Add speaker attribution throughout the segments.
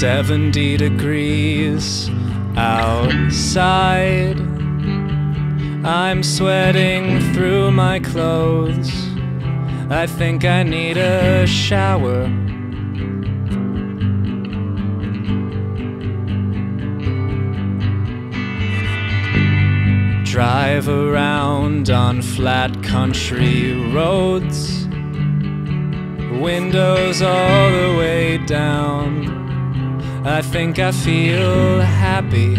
Speaker 1: 70 degrees outside. I'm sweating through my clothes. I think I need a shower. Drive around on flat country roads, windows all the way down. I think I feel happy.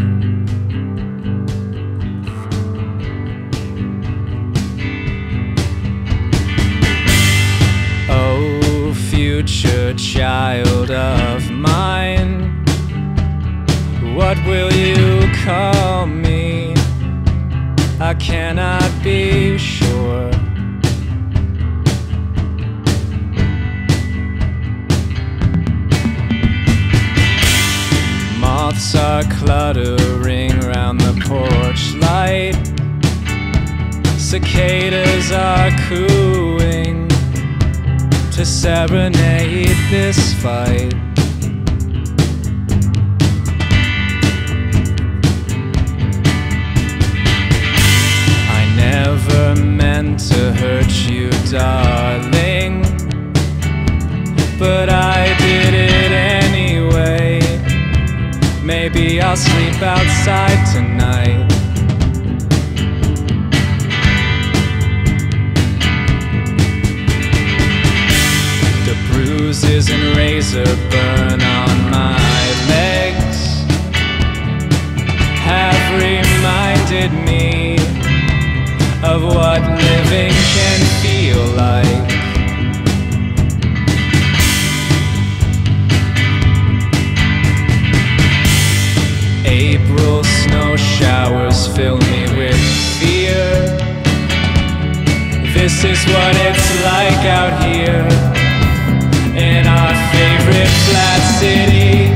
Speaker 1: Oh, future child of mine, what will you call me? I cannot be sure. Are cluttering round the porch light. Cicadas are cooing to serenade this fight. Maybe I'll sleep outside tonight. The bruises and razor burn on my legs have reminded me of what living can feel like. This is what it's like out here in our favorite flat city.